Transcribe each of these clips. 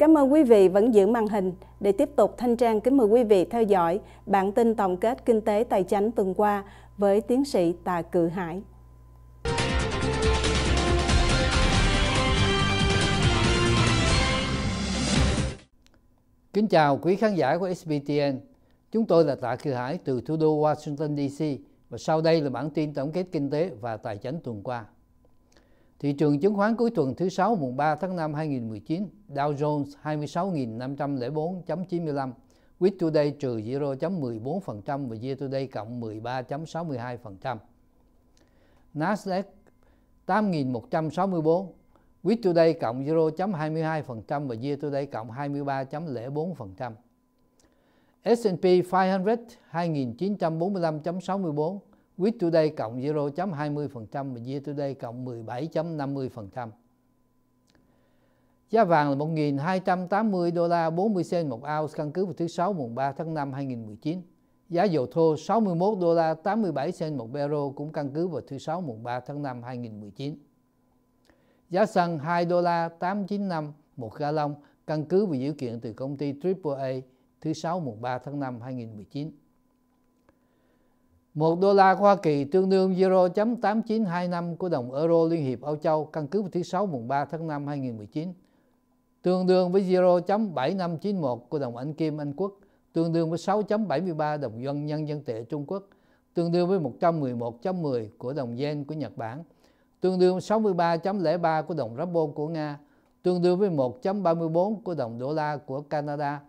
Cảm ơn quý vị vẫn giữ màn hình. Để tiếp tục, Thanh Trang kính mời quý vị theo dõi bản tin tổng kết kinh tế tài chính tuần qua với tiến sĩ Tạ Cự Hải. Kính chào quý khán giả của SBTN. Chúng tôi là Tạ Cự Hải từ thủ đô Washington DC và sau đây là bản tin tổng kết kinh tế và tài chính tuần qua. Thị trường chứng khoán cuối tuần thứ sáu mùng 3 tháng 5 2019, Dow Jones 26.504.95, Week Today trừ 0.14% và Year Today cộng 13.62%. Nasdaq 8.164, Week Today cộng 0.22% và Year Today cộng 23.04%. S&P 500 2945.64, Week Today cộng 0.20% và Year Today cộng 17.50%. Giá vàng là 1.280 đô la 40 cent một ounce, căn cứ vào thứ Sáu mùng 3 tháng 5 2019. Giá dầu thô 61 đô la 87 cent một barrel, cũng căn cứ vào thứ Sáu mùng 3 tháng 5 2019. Giá xăng 2 đô la 895 một gallon, căn cứ vào dữ kiện từ công ty AAA thứ Sáu mùng 3 tháng 5 2019. 1 đô la của Hoa Kỳ tương đương 0.8925 của đồng euro Liên hiệp Âu Châu, căn cứ vào thứ Sáu mùng 3 tháng 5 2019 tương đương với 0.7591 của đồng Anh Kim Anh Quốc. Tương đương với 6.73 đồng dân nhân dân tệ Trung Quốc. Tương đương với 111.10 của đồng yen của Nhật Bản. Tương đương 63.03 của đồng ruble của Nga. Tương đương với 1.34 của đồng đô la của Canada.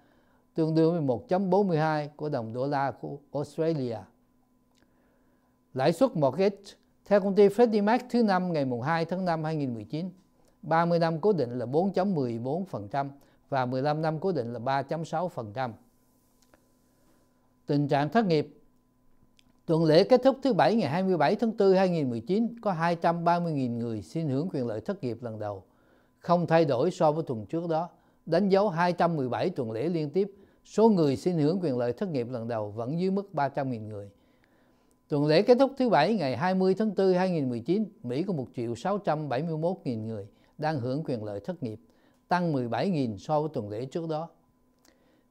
Tương đương với 1.42 của đồng đô la của Australia. Lãi suất mortgage theo công ty Freddie Mac thứ năm ngày 2 tháng 5 2019, 30 năm cố định là 4.14% và 15 năm cố định là 3.6%. Tình trạng thất nghiệp Tuần lễ kết thúc thứ Bảy ngày 27 tháng 4 2019 có 230.000 người xin hưởng quyền lợi thất nghiệp lần đầu, không thay đổi so với tuần trước đó, đánh dấu 217 tuần lễ liên tiếp, số người xin hưởng quyền lợi thất nghiệp lần đầu vẫn dưới mức 300.000 người. Tuần lễ kết thúc thứ Bảy ngày 20 tháng 4 2019, Mỹ có 1 triệu 671.000 người đang hưởng quyền lợi thất nghiệp, tăng 17.000 so với tuần lễ trước đó.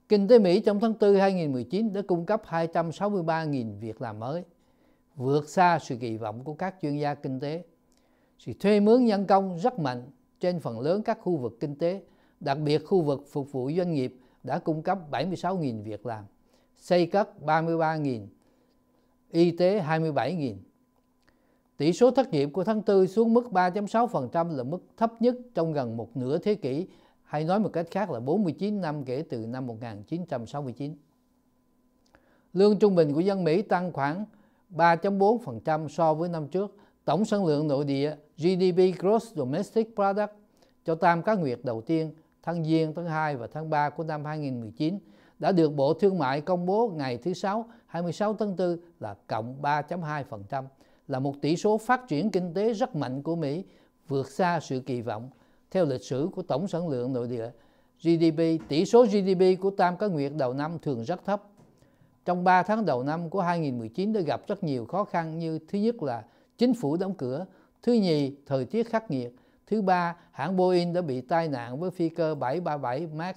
Kinh tế Mỹ trong tháng 4 2019 đã cung cấp 263.000 việc làm mới, vượt xa sự kỳ vọng của các chuyên gia kinh tế. Sự thuê mướn nhân công rất mạnh trên phần lớn các khu vực kinh tế, đặc biệt khu vực phục vụ doanh nghiệp đã cung cấp 76.000 việc làm, xây cất 33.000, y tế 27.000. Tỷ số thất nghiệp của tháng 4 xuống mức 3.6% là mức thấp nhất trong gần một nửa thế kỷ, hay nói một cách khác là 49 năm kể từ năm 1969. Lương trung bình của dân Mỹ tăng khoảng 3.4% so với năm trước. Tổng sản lượng nội địa GDP Gross Domestic Product cho tam cá nguyệt đầu tiên tháng Giêng, tháng 2 và tháng 3 của năm 2019 đã được Bộ Thương mại công bố ngày thứ Sáu 26 tháng 4 là cộng 3.2%, là một tỷ số phát triển kinh tế rất mạnh của Mỹ, vượt xa sự kỳ vọng. Theo lịch sử của tổng sản lượng nội địa, GDP, tỷ số GDP của Tam Cá Nguyệt đầu năm thường rất thấp. Trong 3 tháng đầu năm của 2019 đã gặp rất nhiều khó khăn như thứ nhất là chính phủ đóng cửa, thứ nhì thời tiết khắc nghiệt, thứ ba hãng Boeing đã bị tai nạn với phi cơ 737 MAX,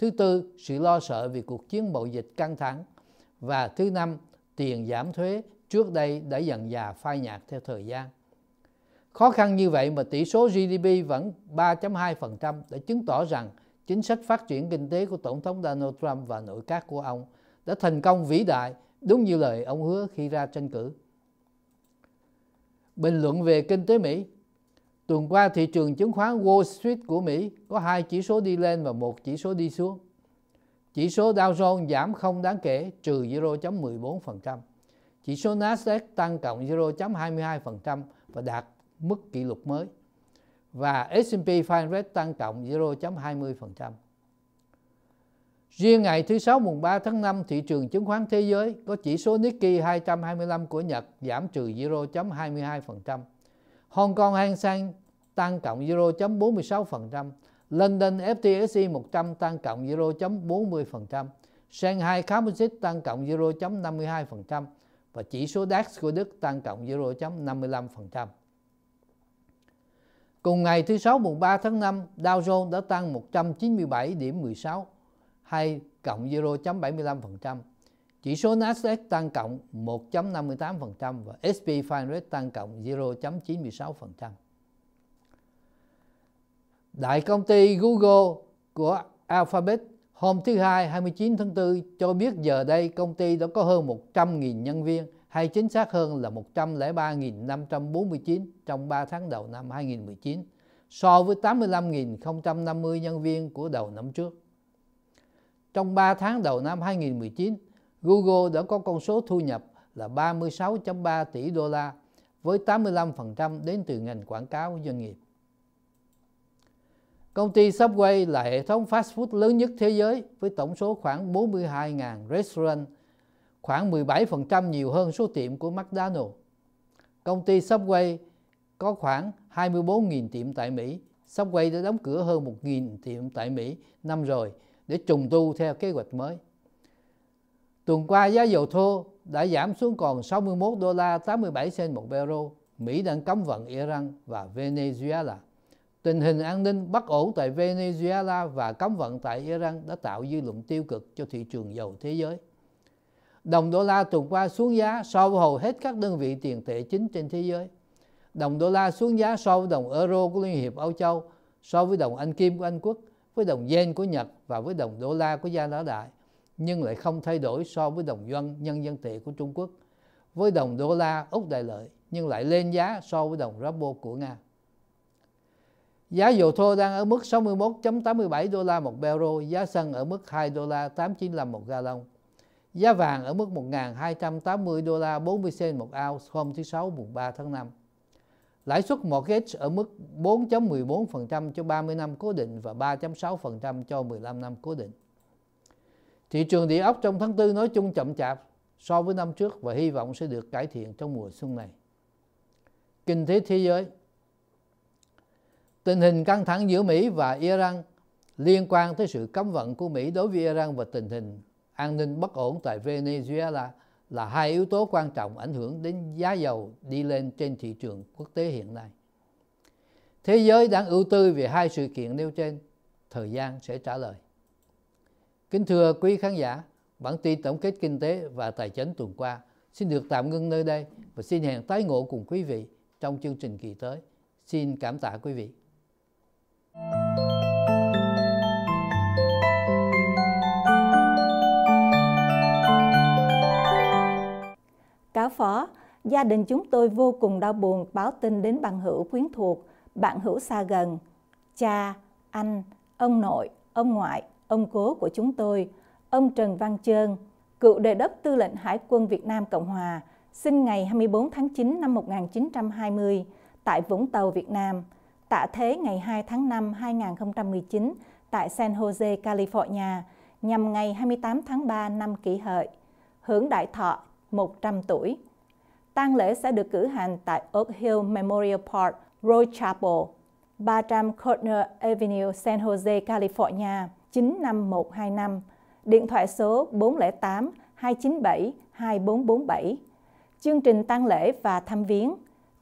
thứ tư, sự lo sợ vì cuộc chiến mậu dịch căng thẳng và thứ năm, tiền giảm thuế trước đây đã dần dà phai nhạt theo thời gian. Khó khăn như vậy mà tỷ số GDP vẫn 3.2% đã chứng tỏ rằng chính sách phát triển kinh tế của Tổng thống Donald Trump và nội các của ông đã thành công vĩ đại, đúng như lời ông hứa khi ra tranh cử. Bình luận về kinh tế Mỹ Tuần qua thị trường chứng khoán Wall Street của Mỹ có hai chỉ số đi lên và một chỉ số đi xuống. Chỉ số Dow Jones giảm không đáng kể trừ 0.14%. Chỉ số Nasdaq tăng cộng 0.22% và đạt mức kỷ lục mới. Và S&P 500 tăng cộng 0.20%. Riêng ngày thứ Sáu mùng 3 tháng 5, thị trường chứng khoán thế giới có chỉ số Nikkei 225 của Nhật giảm trừ 0.22%. Hong Kong Hang Seng tăng cộng 0.46%, London FTSE 100 tăng cộng 0.40%, Shanghai Composite tăng cộng 0.52% và chỉ số DAX của Đức tăng cộng 0.55%. Cùng ngày thứ Sáu mùng 3 tháng 5, Dow Jones đã tăng 197 điểm 16 hay cộng 0.75%. Chỉ số Nasdaq tăng cộng 1.58% và S&P 500 tăng cộng 0.96%. Đại công ty Google của Alphabet hôm thứ Hai 29 tháng 4 cho biết giờ đây công ty đã có hơn 100.000 nhân viên hay chính xác hơn là 103.549 trong 3 tháng đầu năm 2019 so với 85.050 nhân viên của đầu năm trước. Trong 3 tháng đầu năm 2019, Google đã có con số thu nhập là 36.3 tỷ đô la với 85% đến từ ngành quảng cáo doanh nghiệp. Công ty Subway là hệ thống fast food lớn nhất thế giới với tổng số khoảng 42.000 restaurant, khoảng 17% nhiều hơn số tiệm của McDonald's. Công ty Subway có khoảng 24.000 tiệm tại Mỹ. Subway đã đóng cửa hơn 1.000 tiệm tại Mỹ năm rồi để trùng tu theo kế hoạch mới. Tuần qua giá dầu thô đã giảm xuống còn 61 đô la 87 cent một barrel. Mỹ đang cấm vận Iran và Venezuela. Tình hình an ninh bất ổn tại Venezuela và cấm vận tại Iran đã tạo dư luận tiêu cực cho thị trường dầu thế giới. Đồng đô la tuần qua xuống giá so với hầu hết các đơn vị tiền tệ chính trên thế giới. Đồng đô la xuống giá so với đồng euro của Liên hiệp Âu Châu, so với đồng Anh Kim của Anh Quốc, với đồng yen của Nhật và với đồng đô la của Gia Lã Đại, nhưng lại không thay đổi so với đồng dân nhân dân tệ của Trung Quốc, với đồng đô la Úc Đại Lợi, nhưng lại lên giá so với đồng ruble của Nga. Giá dầu thô đang ở mức 61.87 đô la một barrel, giá xăng ở mức 2 đô la 895 một gallon. Giá vàng ở mức 1.280 đô la 40 cent một ounce hôm thứ Sáu mùng 3 tháng 5. Lãi suất mortgage ở mức 4.14% cho 30 năm cố định và 3.6% cho 15 năm cố định. Thị trường địa ốc trong tháng 4 nói chung chậm chạp so với năm trước và hy vọng sẽ được cải thiện trong mùa xuân này. Kinh tế thế giới Tình hình căng thẳng giữa Mỹ và Iran liên quan tới sự cấm vận của Mỹ đối với Iran và tình hình an ninh bất ổn tại Venezuela là hai yếu tố quan trọng ảnh hưởng đến giá dầu đi lên trên thị trường quốc tế hiện nay. Thế giới đang ưu tư về hai sự kiện nêu trên, thời gian sẽ trả lời. Kính thưa quý khán giả, bản tin tổng kết kinh tế và tài chính tuần qua xin được tạm ngưng nơi đây và xin hẹn tái ngộ cùng quý vị trong chương trình kỳ tới. Xin cảm tạ quý vị. Cá phó, gia đình chúng tôi vô cùng đau buồn báo tin đến bằng hữu quyến thuộc, bạn hữu xa gần, cha, anh, ông nội, ông ngoại, ông cố của chúng tôi, ông Trần Văn Trơn, cựu đề đốc tư lệnh Hải quân Việt Nam Cộng Hòa, sinh ngày 24 tháng 9 năm 1920 tại Vũng Tàu, Việt Nam, tạ thế ngày 2 tháng 5 2019 tại San Jose, California, nhằm ngày 28 tháng 3 năm kỷ hợi, hưởng đại thọ 100 tuổi. tang lễ sẽ được cử hành tại Oak Hill Memorial Park, Roy Chapel, 300 Corner Avenue, San Jose, California, 95125. Điện thoại số 408 297 2447. Chương trình tang lễ và thăm viếng,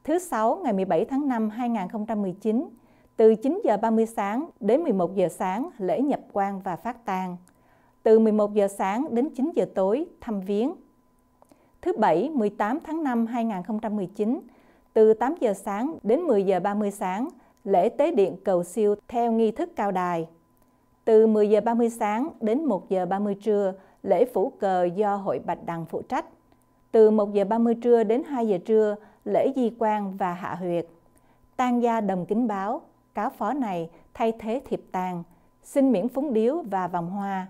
thứ Sáu ngày 17 tháng 5 2019 từ 9 giờ 30 sáng đến 11 giờ sáng lễ nhập quan và phát tang. Từ 11 giờ sáng đến 9 giờ tối thăm viếng. Thứ Bảy 18 tháng 5 2019 từ 8 giờ sáng đến 10 giờ 30 sáng lễ tế điện cầu siêu theo nghi thức cao đài. Từ 10 giờ 30 sáng đến 1 giờ 30 trưa lễ phủ cờ do Hội Bạch Đằng phụ trách. Từ 1 giờ 30 trưa đến 2 giờ trưa lễ di quan và hạ huyệt. Tang gia đồng kính báo, cáo phó này thay thế thiệp tàn xin miễn phúng điếu và vòng hoa.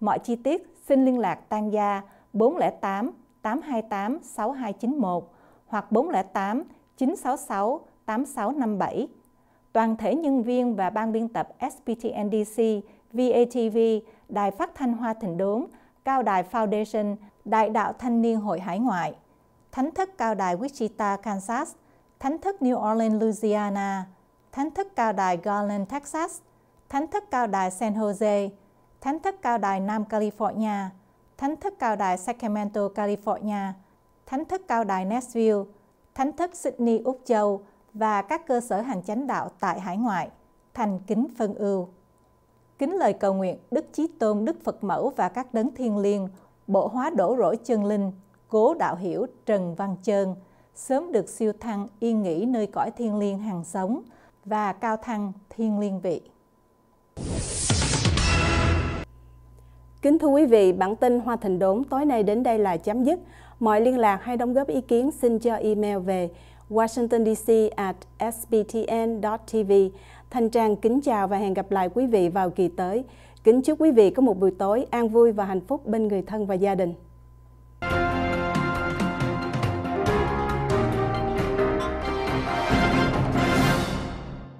Mọi chi tiết xin liên lạc tang gia 408 828 6291 hoặc 408 966 8657. Toàn thể nhân viên và ban biên tập SPTNDC, VATV, Đài Phát thanh Hoa Thịnh Đốn, Cao Đài Foundation, Đại đạo Thanh niên Hội Hải ngoại Thánh thất cao đài Wichita, Kansas, Thánh thất New Orleans, Louisiana, Thánh thất cao đài Garland, Texas, Thánh thất cao đài San Jose, Thánh thất cao đài Nam California, Thánh thất cao đài Sacramento, California, Thánh thất cao đài Nashville, Thánh thất Sydney, Úc Châu, và các cơ sở hành chánh đạo tại hải ngoại, thành kính phân ưu. Kính lời cầu nguyện Đức Chí Tôn, Đức Phật Mẫu và các đấng thiên liêng, bộ hóa đổ rỗi chân linh, cố đạo hiểu Trần Văn Trơn, sớm được siêu thăng yên nghỉ nơi cõi thiên liêng hàng sống và cao thăng thiên liêng vị. Kính thưa quý vị, bản tin Hoa Thịnh Đốn tối nay đến đây là chấm dứt. Mọi liên lạc hay đóng góp ý kiến xin cho email về Washington DC at sbtn.tv. Thanh Trang kính chào và hẹn gặp lại quý vị vào kỳ tới. Kính chúc quý vị có một buổi tối an vui và hạnh phúc bên người thân và gia đình.